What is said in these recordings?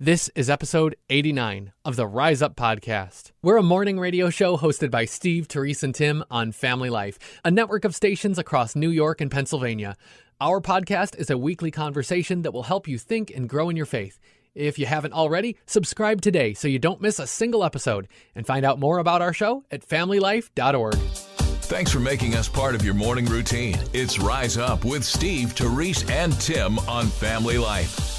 This is episode 89 of the Rise Up Podcast. We're a morning radio show hosted by Steve, Terese, and Tim on Family Life, a network of stations across New York and Pennsylvania. Our podcast is a weekly conversation that will help you think and grow in your faith. If you haven't already, subscribe today so you don't miss a single episode and find out more about our show at familylife.org. Thanks for making us part of your morning routine. It's Rise Up with Steve, Terese, and Tim on Family Life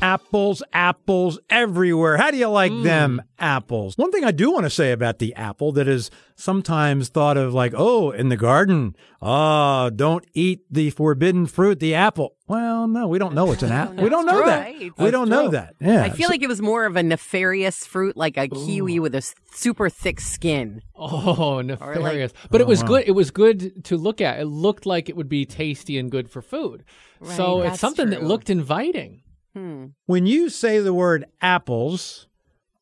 apples, apples everywhere. How do you like mm. them apples? One thing I do want to say about the apple that is sometimes thought of like, oh, in the garden, oh, don't eat the forbidden fruit, the apple. Well, no, we don't know it's an apple. we don't know that. Right. We don't true. know that. Yeah. I feel so, like it was more of a nefarious fruit, like a kiwi with a super thick skin. Oh, nefarious! Like, but it was oh, wow. good. It was good to look at. It looked like it would be tasty and good for food. Right, so it's something true. that looked inviting. Hmm. When you say the word apples,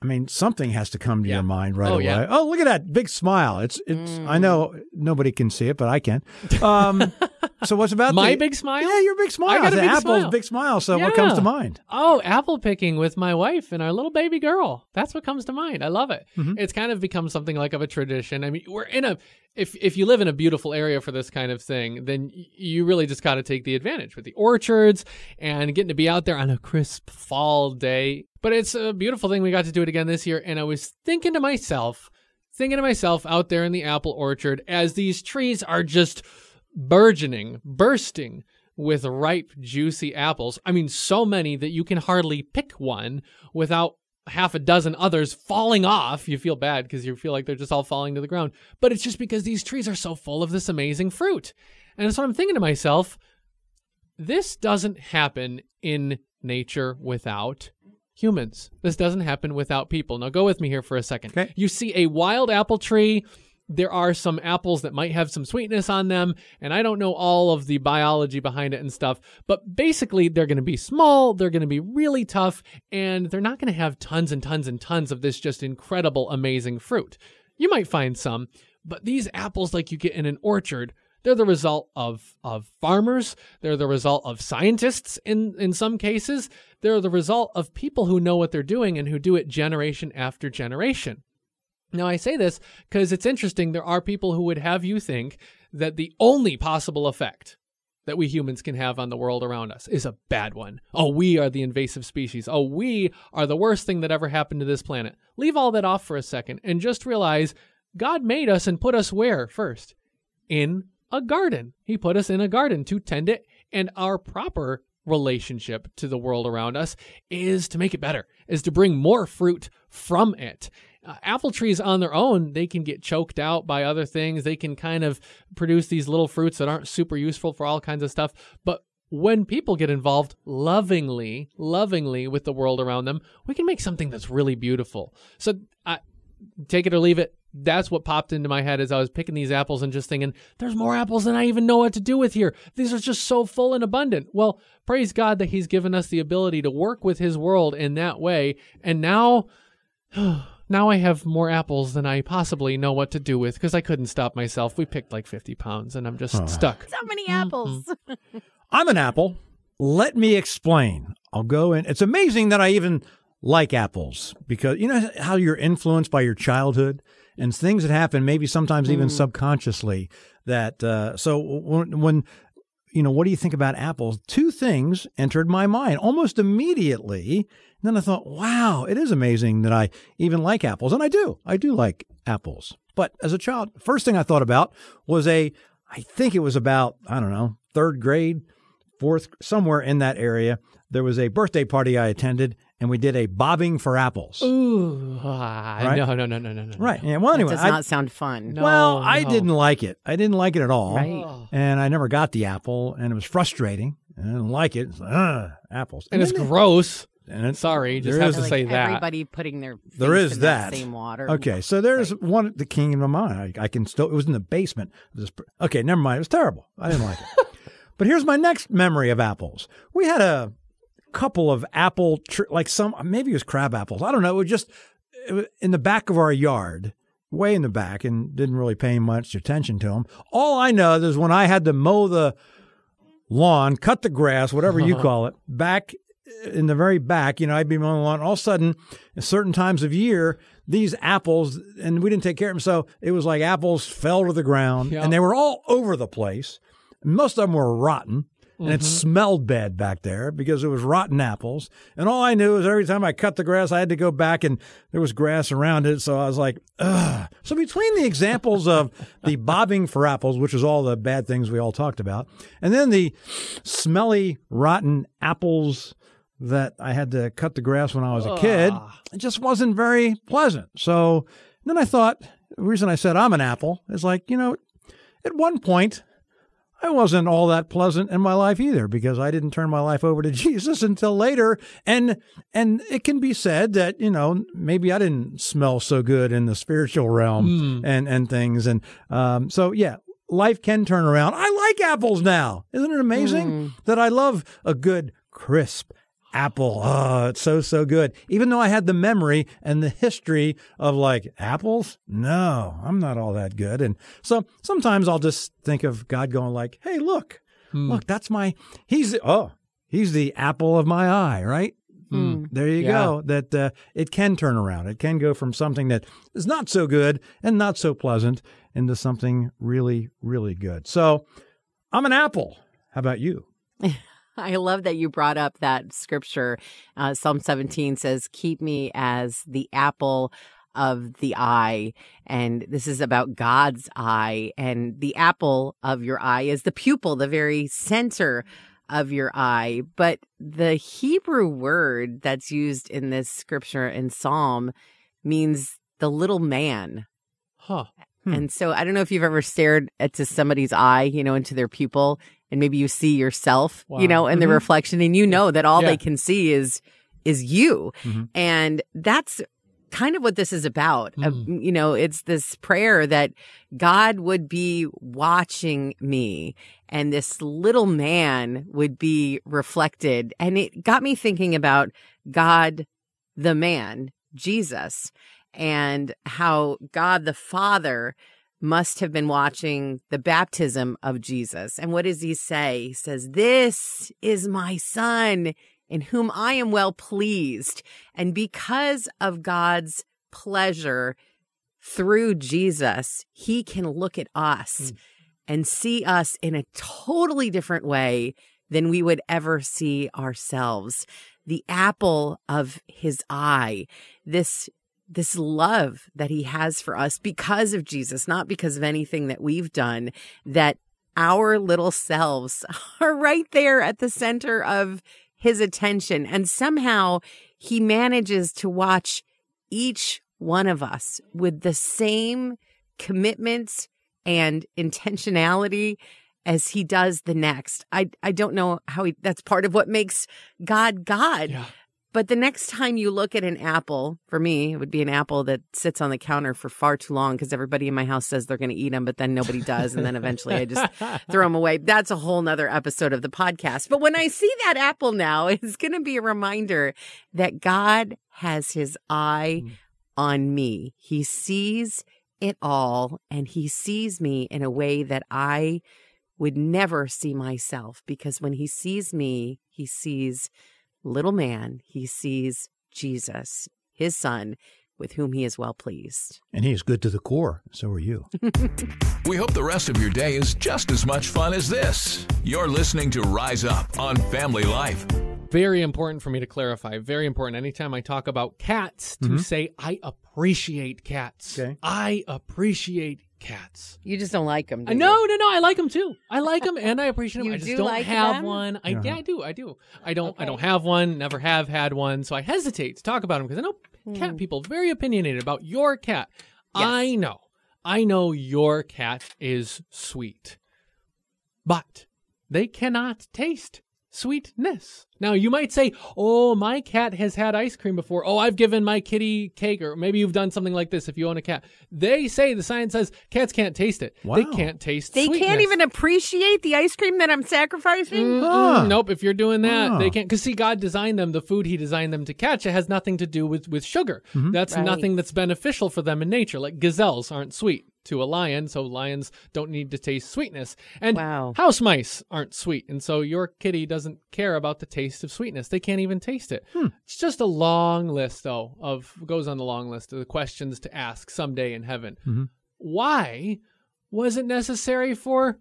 I mean, something has to come to yeah. your mind right oh, away. Yeah. Oh, look at that big smile! It's it's. Mm. I know nobody can see it, but I can. Um, so what's about my the, big smile? Yeah, your big smile. I got a big apple's smile. big smile. So yeah. what comes to mind? Oh, apple picking with my wife and our little baby girl. That's what comes to mind. I love it. Mm-hmm. It's kind of become something like of a tradition. I mean, we're in a if if you live in a beautiful area for this kind of thing, then you really just got to take the advantage with the orchards and getting to be out there on a crisp fall day. But it's a beautiful thing. We got to do it again this year, and I was thinking to myself, thinking to myself out there in the apple orchard as these trees are just burgeoning, bursting with ripe, juicy apples. I mean, so many that you can hardly pick one without half a dozen others falling off. You feel bad because you feel like they're just all falling to the ground. But it's just because these trees are so full of this amazing fruit. And so I'm thinking to myself, this doesn't happen in nature without humans. This doesn't happen without people. Now go with me here for a second. Okay. You see a wild apple tree there are some apples that might have some sweetness on them, and I don't know all of the biology behind it and stuff, but basically they're going to be small, they're going to be really tough, and they're not going to have tons and tons and tons of this just incredible, amazing fruit. You might find some, but these apples, like you get in an orchard, they're the result of, of farmers. They're the result of scientists in, in some cases. They're the result of people who know what they're doing and who do it generation after generation. Now, I say this because it's interesting. There are people who would have you think that the only possible effect that we humans can have on the world around us is a bad one. Oh, we are the invasive species. Oh, we are the worst thing that ever happened to this planet. Leave all that off for a second and just realize God made us and put us where first? In a garden. He put us in a garden to tend it, and our proper relationship to the world around us is to make it better, is to bring more fruit from it uh, apple trees on their own, they can get choked out by other things. They can kind of produce these little fruits that aren't super useful for all kinds of stuff. But when people get involved lovingly, lovingly with the world around them, we can make something that's really beautiful. So, I, take it or leave it. That's what popped into my head as I was picking these apples and just thinking, there's more apples than I even know what to do with here. These are just so full and abundant. Well, praise God that He's given us the ability to work with His world in that way. And now, Now I have more apples than I possibly know what to do with because I couldn't stop myself. We picked like 50 pounds and I'm just oh. stuck. So many apples. Mm-hmm. I'm an apple. Let me explain. I'll go in. It's amazing that I even like apples because you know how you're influenced by your childhood and things that happen, maybe sometimes even mm. subconsciously. That uh, so when, when you know, what do you think about apples? Two things entered my mind almost immediately. And then I thought, wow, it is amazing that I even like apples. And I do. I do like apples. But as a child, first thing I thought about was a, I think it was about, I don't know, third grade, fourth, somewhere in that area. There was a birthday party I attended, and we did a bobbing for apples. Ooh, ah, right? no, no, no, no, no, no. Right. Yeah. Well, anyway, that does I, not sound fun. No, well, no. I didn't like it. I didn't like it at all. Right. Oh. And I never got the apple, and it was frustrating. I didn't like it. It's like, apples. And, and it's gross. And it's, sorry, just have to like say that. Everybody putting their there is that. that. same water. Okay, so there's right. one the king in my mind. I, I, can still. It was in the basement. okay, never mind. It was terrible. I didn't like it. But here's my next memory of apples. We had a couple of apple, tr- like some, maybe it was crab apples. I don't know. It was just it was in the back of our yard, way in the back, and didn't really pay much attention to them. All I know is when I had to mow the lawn, cut the grass, whatever you call it, back in the very back, you know, I'd be mowing the lawn. All of a sudden, at certain times of year, these apples, and we didn't take care of them. So it was like apples fell to the ground Yeah. and they were all over the place. Most of them were rotten. And it Mm-hmm. smelled bad back there because it was rotten apples. And all I knew is every time I cut the grass, I had to go back and there was grass around it. So I was like, ugh. So between the examples of the bobbing for apples, which is all the bad things we all talked about, and then the smelly, rotten apples that I had to cut the grass when I was a kid, it just wasn't very pleasant. So then I thought, the reason I said I'm an apple is like, you know, at one point, I wasn't all that pleasant in my life either because I didn't turn my life over to Jesus until later. And and it can be said that, you know, maybe I didn't smell so good in the spiritual realm and and things. And um, so yeah, life can turn around. I like apples now. Isn't it amazing that I love a good crisp apple. Oh, it's so, so good. Even though I had the memory and the history of like apples, no, I'm not all that good. And so sometimes I'll just think of God going like, hey, look, hmm. look, that's my, he's, oh, he's the apple of my eye, right? Hmm. Hmm, there you Yeah. go. That uh, it can turn around. It can go from something that is not so good and not so pleasant into something really, really good. So I'm an apple. How about you? I love that you brought up that scripture. Uh, Psalm 17 says, Keep me as the apple of the eye. And this is about God's eye. And the apple of your eye is the pupil, the very center of your eye. But the Hebrew word that's used in this scripture in Psalm means the little man. Huh. Hmm. And so I don't know if you've ever stared into somebody's eye, you know, into their pupil, and maybe you see yourself, Wow. you know, in the Mhm. reflection, and you know that all Yeah. they can see is is you, Mhm. and that's kind of what this is about. Uh, Mm. you know, it's this prayer that God would be watching me, and this little man would be reflected, and it got me thinking about God, the man, Jesus and how God the Father must have been watching the baptism of Jesus. And what does he say? He says, This is my son in whom I am well pleased. And because of God's pleasure through Jesus, he can look at us hmm. and see us in a totally different way than we would ever see ourselves. The apple of his eye, this this love that he has for us because of Jesus, not because of anything that we've done, that our little selves are right there at the center of his attention. And somehow he manages to watch each one of us with the same commitment and intentionality as he does the next. I, I don't know how he, that's part of what makes God God. Yeah. But the next time you look at an apple, for me, it would be an apple that sits on the counter for far too long because everybody in my house says they're going to eat them, but then nobody does. And then eventually I just throw them away. That's a whole nother episode of the podcast. But when I see that apple now, it's going to be a reminder that God has his eye mm. on me. He sees it all and he sees me in a way that I would never see myself because when he sees me, he sees little man, he sees Jesus, his son, with whom he is well pleased. And he is good to the core. So are you. We hope the rest of your day is just as much fun as this. You're listening to Rise Up on Family Life. Very important for me to clarify. Very important. Anytime I talk about cats, to mm-hmm. say I appreciate cats. Okay. I appreciate cats. You just don't like them. Uh, no, no, no. I like them too. I like them and I appreciate them. You I just do don't like have them? one. I Uh-huh. yeah, I do. I do. I don't. I don't have one. Never have had one. So I hesitate to talk about them because I know cat people very opinionated about your cat. Hmm. Yes. I know. I know your cat is sweet, but they cannot taste sweetness. Now you might say, "Oh, my cat has had ice cream before. Oh, I've given my kitty cake or maybe you've done something like this if you own a cat." They say the science says cats can't taste it. They can't taste They sweetness. can't even appreciate the ice cream that I'm sacrificing. Ah. Nope. If you're doing that, Ah. they can't. Because see, God designed them. The food He designed them to catch. It has nothing to do with with sugar. That's Right. nothing that's beneficial for them in nature. Like gazelles aren't sweet to a lion, so lions don't need to taste sweetness. And Wow. house mice aren't sweet, and so your kitty doesn't care about the taste of sweetness. They can't even taste it. Hmm. It's just a long list, though, of goes on the long list of the questions to ask someday in heaven. Mm-hmm. Why was it necessary for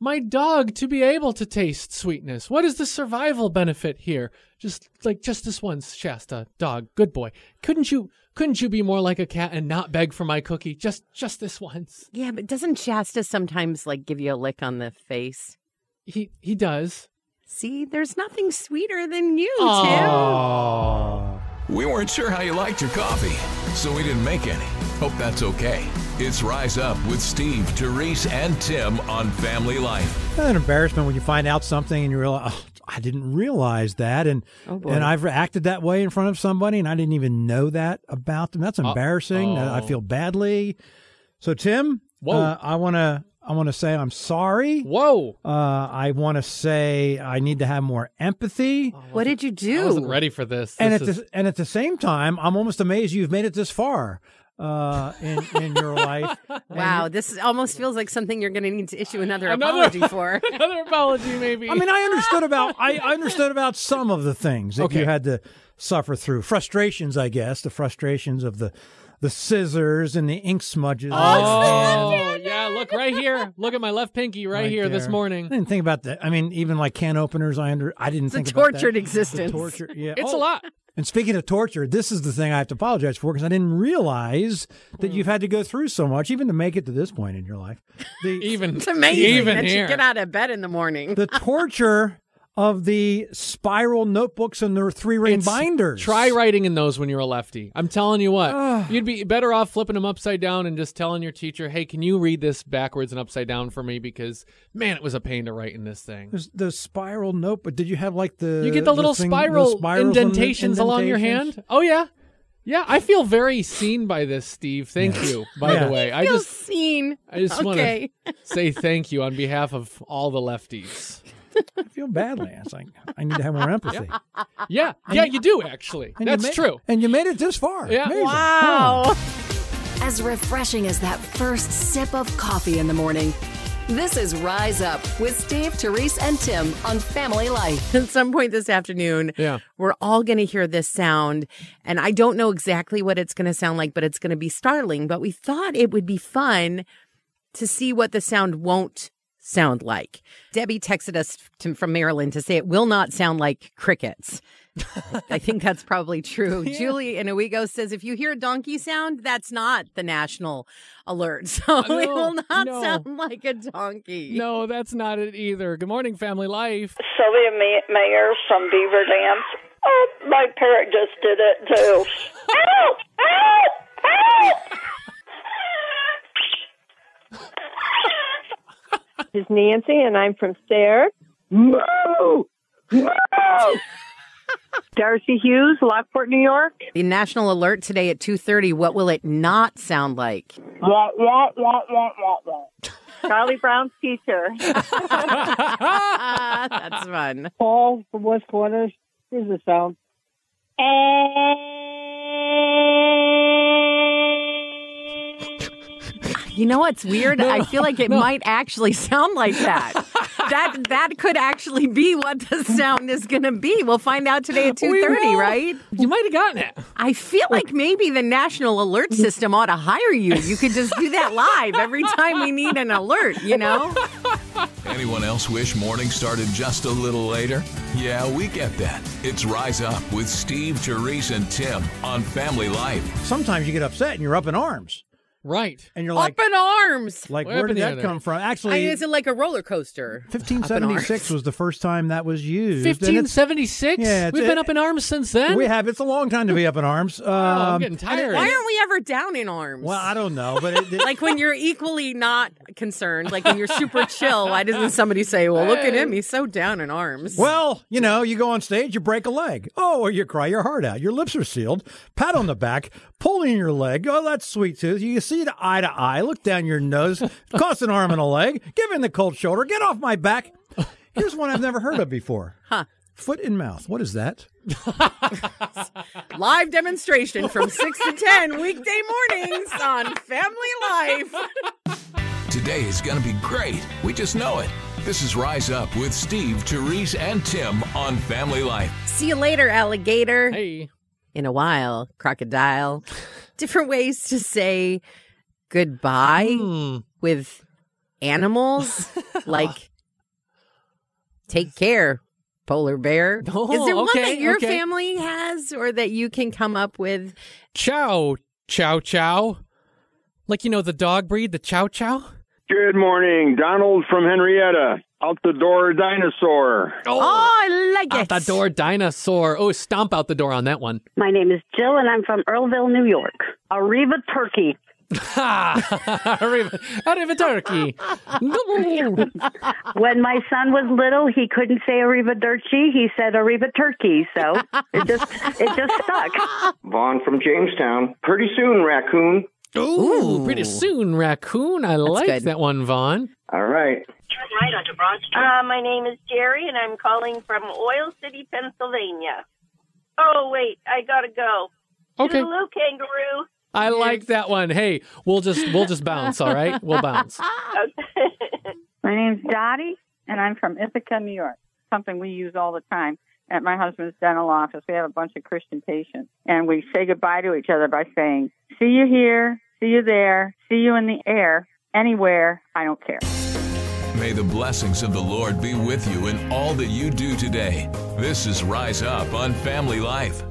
my dog to be able to taste sweetness? What is the survival benefit here? Just like just this once, Shasta, dog, good boy. Couldn't you couldn't you be more like a cat and not beg for my cookie? Just just this once. Yeah, but doesn't Shasta sometimes like give you a lick on the face? He he does. See, there's nothing sweeter than you, Oh. We weren't sure how you liked your coffee, so we didn't make any. Hope that's okay. It's Rise Up with Steve, Terese, and Tim on Family Life. An embarrassment when you find out something and you realize, oh, I didn't realize that, and Oh, and I've acted that way in front of somebody, and I didn't even know that about them. That's embarrassing. I oh. feel badly. So Tim, uh, I want to I want to say I'm sorry. Whoa. Uh, I want to say I need to have more empathy. What did you do? I wasn't ready for this. and This at is- the and at the same time, I'm almost amazed you've made it this far uh, in in your life. And Wow, this almost feels like something you're going to need to issue another, Another- apology for. another apology, maybe. I mean, I understood about I I understood about some of the things that you had to suffer through. Frustrations, I guess, the frustrations of the the scissors and the ink smudges. Oh, oh yeah. Look right here. Look at my left pinky right, Right here this morning. I didn't think about that. I mean, even like can openers, I under I didn't It's a think about that. tortured The existence. torture, yeah. It's Oh, a lot. And speaking of torture, this is the thing I have to apologize for because I didn't realize that you've had to go through so much, even to make it to this point in your life. The Even It's amazing Even that here. you get out of bed in the morning. the torture of the spiral notebooks and their three ring binders. Try writing in those when you're a lefty. I'm telling you what, you'd be better off flipping them upside down and just telling your teacher, "Hey, can you read this backwards and upside down for me?" Because man, it was a pain to write in this thing. There's the spiral note, but did you have like the You get the little thing- spiral the indentations along your hand. Oh yeah, yeah. I feel very seen by this, Steve. Thank you. By Yeah. the way, I Feel just seen. I just want to say thank you on behalf of all the lefties. I feel badly. It's like I need to have more empathy. Yeah, yeah, you do actually. And That's ma- true. And you made it this far. Yeah. Amazing. Wow. As refreshing as that first sip of coffee in the morning. This is Rise Up with Steve, Terese, and Tim on Family Life. At some point this afternoon, Yeah. we're all going to hear this sound. And I don't know exactly what it's going to sound like, but it's going to be startling. But we thought it would be fun to see what the sound won't sound like. Debbie texted us to, from Maryland to say it will not sound like crickets. I think that's probably true. Julie in Owego says if you hear a donkey sound, that's not the national alert. So uh, it will not no. sound like a donkey. No, that's not it either. Good morning, family life. Sylvia Ma- Mayer from Beaver Dam. Oh, my parrot just did it too. ow! Ow! Ow! Is Nancy, and I'm from Sayre. Moo! Moo! Darcy Hughes, Lockport, New York. The national alert today at 2:30, what will it not sound like? Wah, wah, wah, wah, wah, wah. Charlie Brown's teacher. That's fun. Paul from West Corners. Here's the sound. Eh. You know what's weird? I feel like it might actually sound like that. that that could actually be what the sound is going to be. We'll find out today at 2:30, right? You might have gotten it. I feel like maybe the national alert system ought to hire you. You could just do that live every time we need an alert, you know? Anyone else wish morning started just a little later? Yeah, we get that. It's Rise Up with Steve, Terese, and Tim on Family Life. Sometimes you get upset and you're up in arms, Right. and you're like, Up in arms. like What where did that other come day? from? I Actually, is it like a roller coaster? 1576 was the first time that was used. and it's- 1576? Yeah, We've been up in arms since then? We have. It's a long time to be up in arms. Oh, I'm Um, getting tired. Why aren't we ever down in arms? well, I don't know, but it, it- like when you're equally not concerned, like when you're super chill, why doesn't somebody say, "Well, look at him, he's so down in arms"? Well, you know, you go on stage, you break a leg. Oh, or you cry your heart out. Your lips are sealed. Pat on the back, pulling your leg. Oh, that's sweet tooth. You see the eye to eye. Look down your nose. Cross an arm and a leg. Give in the cold shoulder. Get off my back. Here's one I've never heard of before. Huh. Foot in mouth. What is that? Live demonstration from six to ten weekday mornings on Family Life. today is going to be great. We just know it. This is Rise Up with Steve, Terese, and Tim on Family Life. See you later, alligator. Hey. In a while, crocodile. Different ways to say goodbye Hmm. with animals, like take care, polar bear. Oh, Is there one that your okay. family has or that you can come up with? Chow, chow, chow. Like, you know, the dog breed, the chow chow? Good morning, Donald from Henrietta. Out the door dinosaur. Oh, oh I like it. Out the door dinosaur. Oh, stomp out the door on that one. My name is Jill, and I'm from Earlville, New York. Arriva Turkey. Ha! Arriva, arriva turkey. When my son was little, he couldn't say Arrivederci. He said Arriva Turkey. So it just it just stuck. Vaughn from Jamestown. Pretty soon, raccoon. Ooh, pretty soon, raccoon. I like good. that one, Vaughn. All right. Right onto Broad Street. Uh, my name is Jerry, and I'm calling from Oil City, Pennsylvania. Oh, wait, I gotta go. Okay. Hello, kangaroo. I like that one. Hey, we'll just we'll just bounce, all right? We'll bounce. My name's Dottie, and I'm from Ithaca, New York. Something we use all the time at my husband's dental office. We have a bunch of Christian patients, and we say goodbye to each other by saying, "See you here, see you there, see you in the air, anywhere. I don't care." May the blessings of the Lord be with you in all that you do today. This is Rise Up on Family Life.